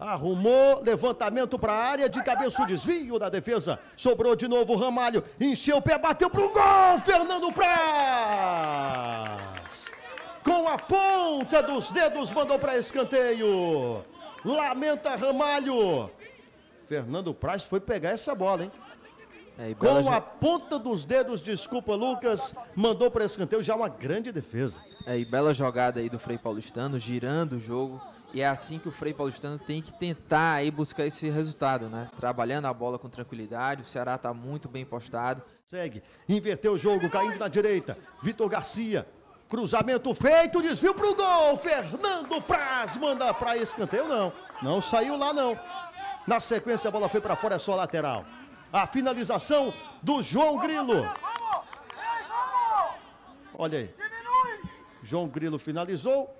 Arrumou, levantamento para a área, de cabeça o desvio da defesa. Sobrou de novo o Ramalho, encheu o pé, bateu pro gol, Fernando Praz. Com a ponta dos dedos mandou para escanteio. Lamenta Ramalho. Fernando Praz foi pegar essa bola, hein? É, Com a ponta dos dedos, desculpa, Lucas, mandou para escanteio já uma grande defesa. É, e bela jogada aí do Frei Paulistano, girando o jogo. E é assim que o Frei Paulistano tem que tentar aí buscar esse resultado, né? Trabalhando a bola com tranquilidade. O Ceará está muito bem postado. Segue, inverteu o jogo, caindo na direita. Vitor Garcia, cruzamento feito, desvio pro gol. Fernando Praz manda para escanteio, não. Não saiu lá, não. Na sequência, a bola foi para fora, é só lateral. A finalização do João Grilo. Olha aí. João Grilo finalizou.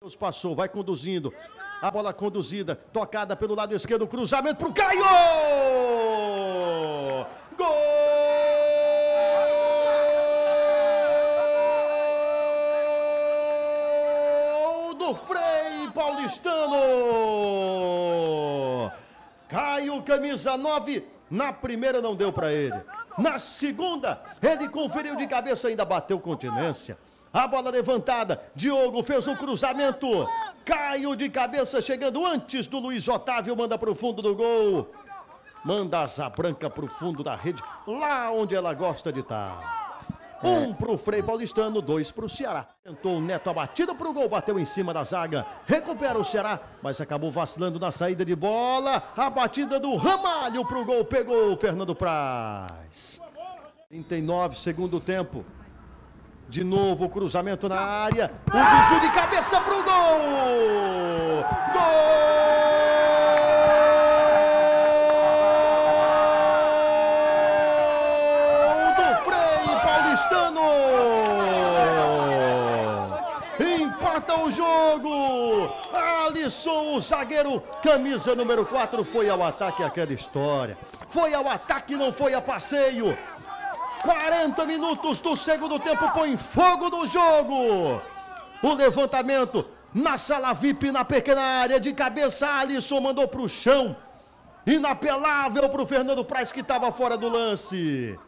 Deus passou, vai conduzindo. A bola conduzida, tocada pelo lado esquerdo, cruzamento para o Caio! Gol do Frei Paulistano! Caio, camisa 9, na primeira não deu para ele. Na segunda, ele conferiu de cabeça, ainda bateu continência. A bola levantada. Diogo fez um cruzamento. Caio de cabeça chegando antes do Luiz Otávio. Manda para o fundo do gol. Manda a asa branca para o fundo da rede. Lá onde ela gosta de estar. Um para o Frei Paulistano, dois para o Ceará. Tentou o Neto a batida para o gol, bateu em cima da zaga. Recupera o Ceará, mas acabou vacilando na saída de bola. A batida do Ramalho para o gol, pegou o Fernando Praz. 39, segundo tempo. De novo o cruzamento na área. O desvio de cabeça pro gol! Gol do Frei Paulistano! Empata o jogo! Alisson, o zagueiro, camisa número 4, foi ao ataque aquela história. Foi ao ataque, não foi a passeio. 40 minutos do segundo tempo põe fogo no jogo. O levantamento na sala VIP, na pequena área, de cabeça, Alisson mandou para o chão. Inapelável para o Fernando Praz, que estava fora do lance.